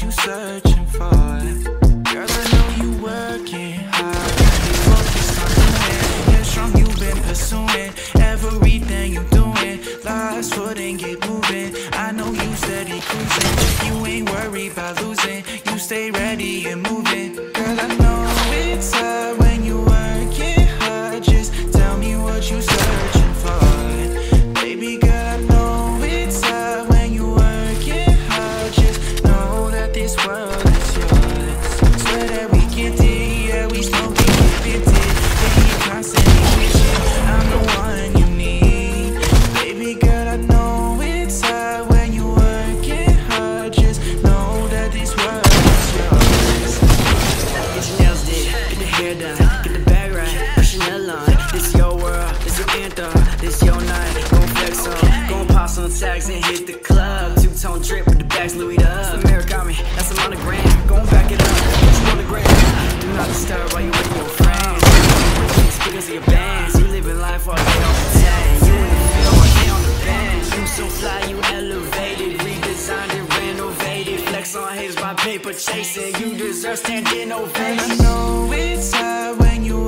what you searching for. Girl, I know you working hard. You focus on the man. You're strong, you've been pursuing everything you're doing. Last foot and get moving. I know you steady cruising. You ain't worried about losing. You stay ready and moving. This world is yours. Swear that we can dig, yeah, we smoke and get fifty. Yeah, you constantly wishing I'm the one you need. Baby girl, I know it's hard when you work it hard. Just know that this world is yours. Get your nails did, get the hair done, get the bag right, put Chanel on. This your world, this your anthem, this your night. Gon' flex on, gon' pop some tags and hit the club. Two tone drip with the bags Louis up. my haters by paper chasing. You deserve standing ovation. I know it's hard when you